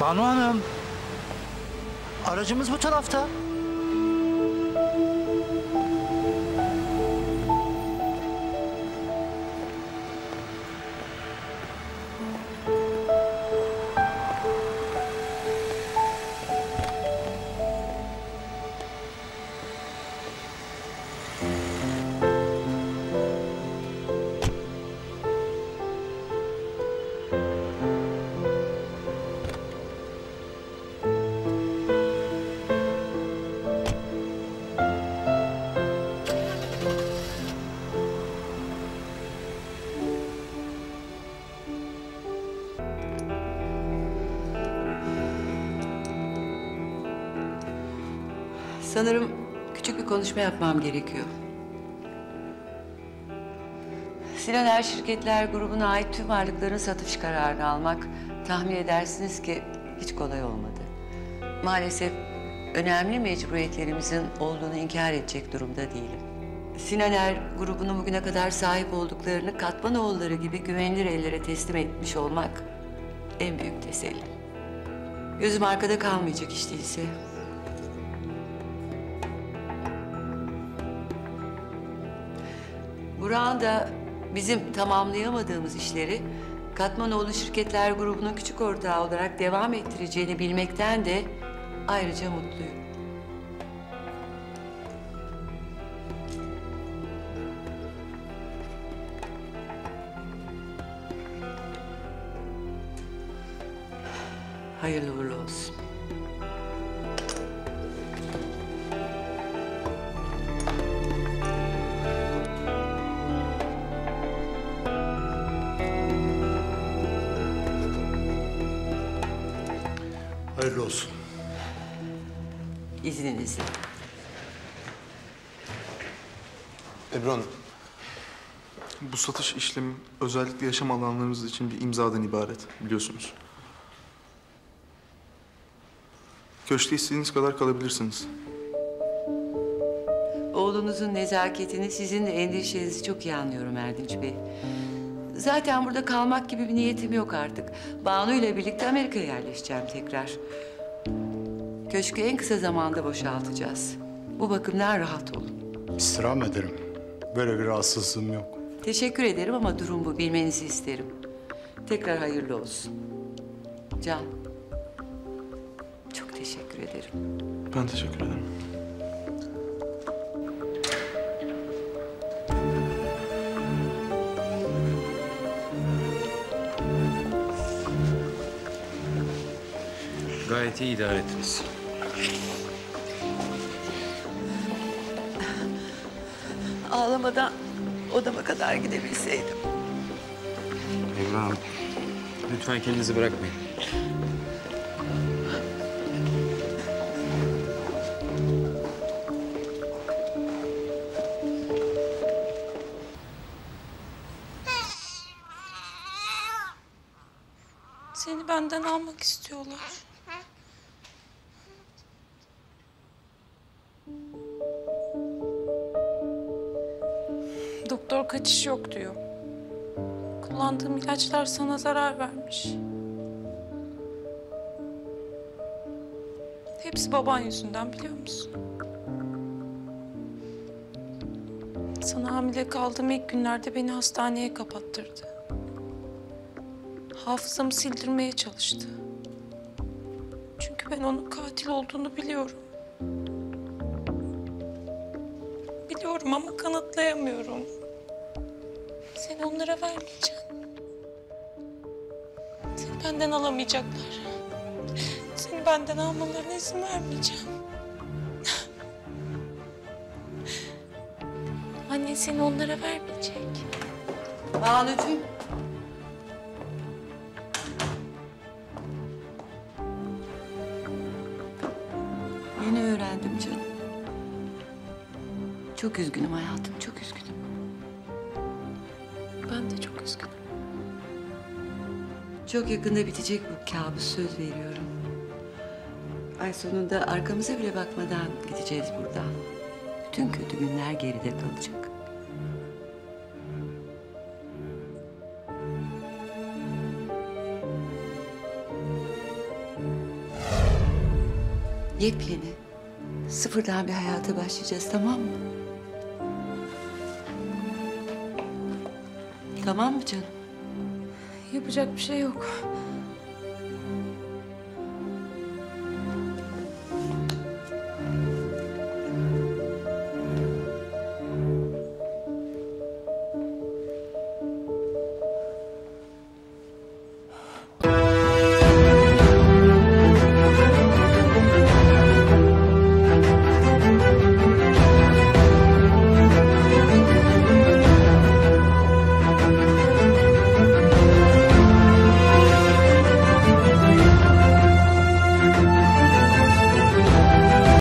Banu Hanım. Aracımız bu tarafta. Sanırım küçük bir konuşma yapmam gerekiyor. Sinan Er Şirketler grubuna ait tüm varlıkların satış kararını almak tahmin edersiniz ki hiç kolay olmadı. Maalesef önemli mecburiyetlerimizin olduğunu inkar edecek durumda değilim. Sinan Er grubunun bugüne kadar sahip olduklarını Katmanoğulları gibi güvenilir ellere teslim etmiş olmak en büyük teselli. Gözüm arkada kalmayacak iş değilse. Burak'ın da bizim tamamlayamadığımız işleri Katmanoğlu Şirketler Grubu'nun küçük ortağı olarak devam ettireceğini bilmekten de ayrıca mutluyum. Hayırlı uğurlu olsun. Hayırlı olsun. İzninizle. Ebru Hanım, bu satış işlemi özellikle yaşam alanlarınız için bir imzadan ibaret biliyorsunuz. Köşkte istediğiniz kadar kalabilirsiniz. Oğlunuzun nezaketini, sizin de endişenizi çok iyi anlıyorum Erdinç Bey. Zaten burada kalmak gibi bir niyetim yok artık. Banu ile birlikte Amerika'ya yerleşeceğim tekrar. Köşkü en kısa zamanda boşaltacağız. Bu bakımdan rahat olun. İstirham ederim. Böyle bir rahatsızlığım yok. Teşekkür ederim ama durum bu, bilmenizi isterim. Tekrar hayırlı olsun. Can, çok teşekkür ederim. Ben teşekkür ederim. Gayet iyi idare ettiniz. Ağlamadan odama kadar gidebilseydim. Ebru Hanım, lütfen kendinizi bırakmayın. Seni benden almak istiyorlar. Kaçış yok diyor. Kullandığım ilaçlar sana zarar vermiş. Hepsi baban yüzünden biliyor musun? Sana hamile kaldığım ilk günlerde beni hastaneye kapattırdı. Hafızamı sildirmeye çalıştı. Çünkü ben onun katil olduğunu biliyorum. Biliyorum ama kanıtlayamıyorum. Seni onlara vermeyeceğim. Seni benden alamayacaklar. Seni benden almalarına izin vermeyeceğim. Anne seni onlara vermeyecek. Banucuğum. Yeni öğrendim canım. Çok üzgünüm hayatım, çok üzgünüm. Ben de çok üzgünüm. Çok yakında bitecek bu kabus, söz veriyorum. Ay sonunda arkamıza bile bakmadan gideceğiz buradan. Bütün kötü günler geride kalacak. Yepyeni, sıfırdan bir hayata başlayacağız tamam mı? Tamam mı canım? Yapacak bir şey yok.